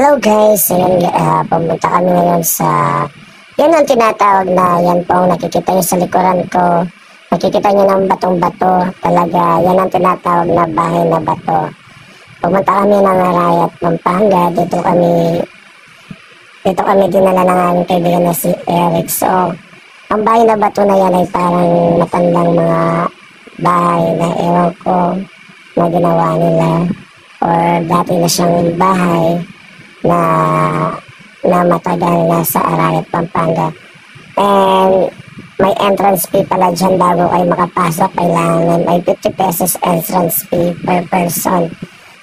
Hello guys, ayun, uh, pumunta kami ngayon sa, yan ang tinatawag na, yan po ang nakikita nyo sa likuran ko. Nakikita nyo ng batong-bato, talaga, yan ang tinatawag na bahay na bato. Pumunta kami ng Arayat, Pampanga, dito kami, dito kami dinala ng aming kaibigan na si Eric. So, ang bahay na bato na yan ay parang matandang mga bahay na ewan ko na ginawa nila or dati na siyang bahay na na matagal na sa Arayat, Pampanga. And may entrance fee pala dyan bago kayo makapasok. Kailangan may 50 pesos entrance fee per person.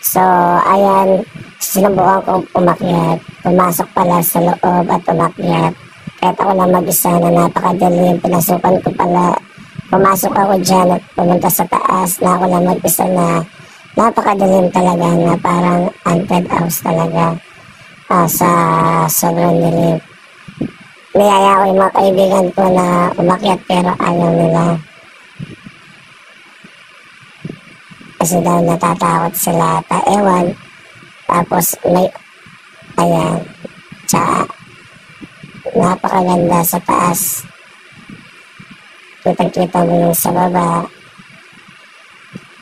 So, ayan, sinubukan ko umakyat. Pumasok pala sa loob at umakyat. Kahit ako lang mag-isa na napakadaling. Pinasukan ko pala. Pumasok ako dyan at pumunta sa taas na ako lang mag-isa na napakadalim talaga na parang haunted house talaga uh, sa sobrang dilim. Niyaya ko yung mga kaibigan ko na umakyat pero ayaw nila. Kasi daw natatakot sila ta ewan. Tapos may, ayan, tsaka napakaganda sa taas. Kitang-kita mo yung sa baba.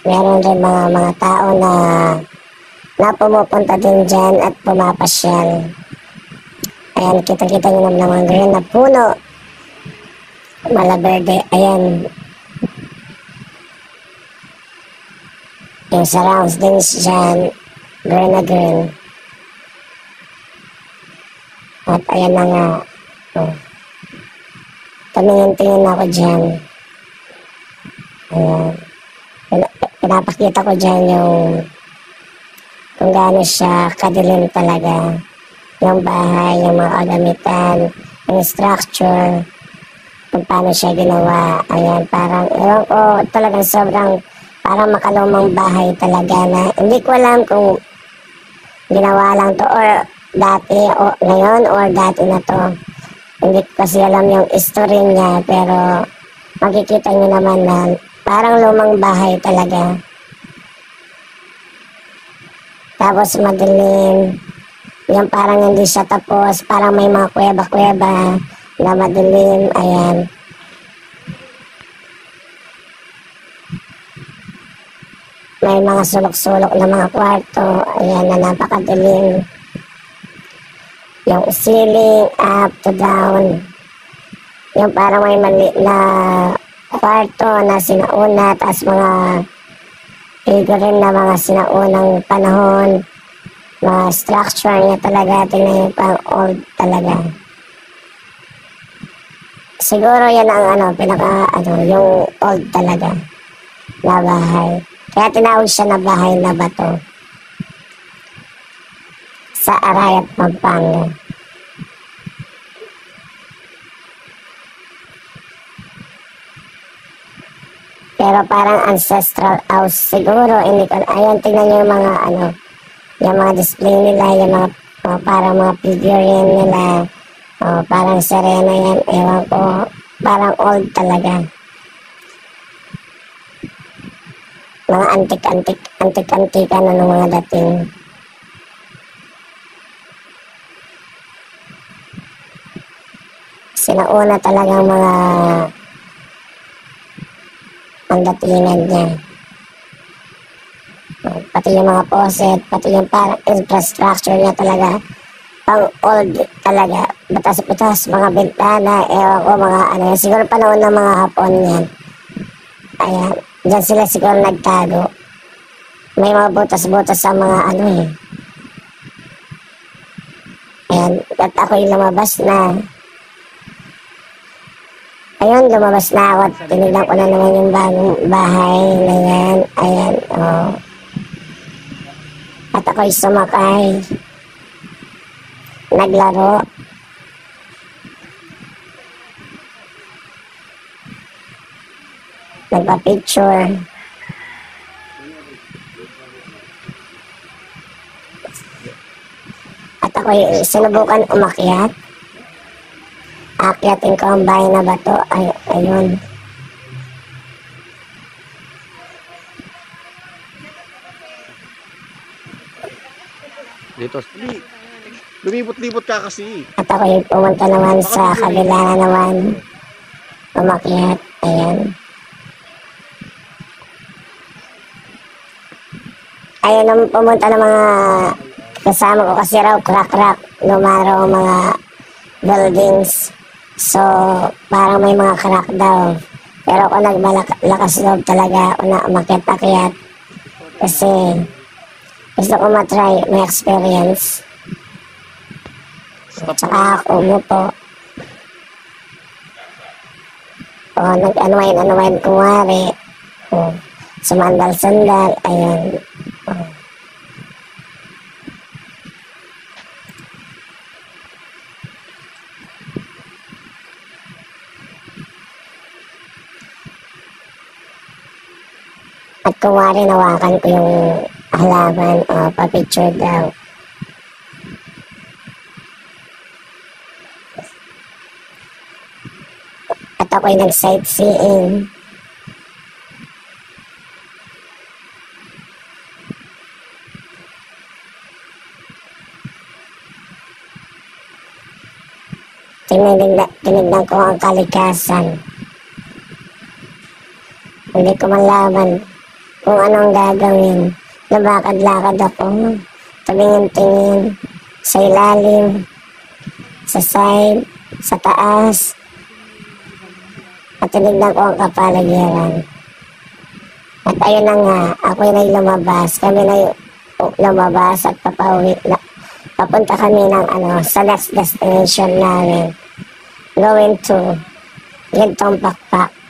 Meron rin mga mga tao na na pumupunta din dyan at pumapasyal. Ayan, kita-kita nyo naman mga green na puno. Malaberde, ayan. Yung surrounds din dyan, green na green. At ayan na nga. Oh. Tumingin-tingin ako dyan. Ayan. Pinapakita ko dyan yung kung gaano siya kadilim talaga. Yung bahay, yung mga kagamitan, yung structure, kung paano siya ginawa. Ayan, parang, ewan ko, talagang sobrang, parang makalumang bahay talaga na, hindi ko alam kung ginawa lang to or dati o ngayon or dati na to. Hindi ko kasi alam yung history niya, pero makikita niyo naman na parang lumang bahay talaga. Tapos madilim. Yung parang hindi siya tapos. Parang may mga kuweba-kuweba na madilim. Ayan. May mga sulok-sulok na mga kwarto. Ayan na napakadilim. Yung ceiling up to down. Yung parang may mali na kwarto na sinauna. Tapos mga figure rin na mga sinaunang panahon. Mga structure niya talaga. Tingnan yung pang old talaga. Siguro yan ang ano, pinaka, ano, yung old talaga na bahay. Kaya tinawag siya na bahay na bato sa Arayat, Pampanga. Pero parang ancestral house siguro. Hindi ko, ayan, tingnan nyo yung mga ano, yung mga display nila, yung mga, uh, parang mga figurine nila. Oh, parang serena yan, ewan ko. Parang old talaga. Mga antik-antik, antik-antika na ng mga dating. Sinauna talagang mga ang datingan niya. Pati yung mga poset, pati yung parang infrastructure niya talaga. Pang old talaga. Batas-batas, mga bintana, ewan ko, mga ano yan. Siguro panahon ng mga hapon yan. Ayan. Diyan sila siguro nagtago. May mga butas-butas sa mga ano eh. Ayan. At ako yung lumabas na Ayun, lumabas na ako at tinignan ko na naman yung bagong bahay na yan. Ayan, oh. At ako'y sumakay. Naglaro. Nagpa-picture. At ako'y sinubukan umakyat akyatin ko ang bahay na bato. Ay, ayun. Dito. Lumibot-libot ka kasi. At ako yung pumunta naman sa kabila na naman. Umakyat. Ayan. Ayun nung pumunta ng mga kasama ko kasi raw crack-crack. Lumaraw ang mga buildings. So, parang may mga crack daw. Pero ako nagmalakas loob talaga ako na umakyat-akyat. Kasi gusto ko matry may experience. Stop Tsaka ako umupo. O, nag-anuwain-anuwain kumari. O, sumandal-sandal. Ayun. At kumari nawakan ko yung halaman o pa-picture daw. At ako'y nag-sightseeing. Tinignan, tinignan ko ang kalikasan. Hindi ko malaman kung anong gagawin. Labakad-lakad ako. Tumingin-tingin sa ilalim, sa side, sa taas, at tinignan ko ang kapaligiran. At ayun na nga, ako na yung lumabas. Kami na yung lumabas at papauwi. Na, papunta kami ng ano, sa next destination namin. Going to Gintong Pakpak.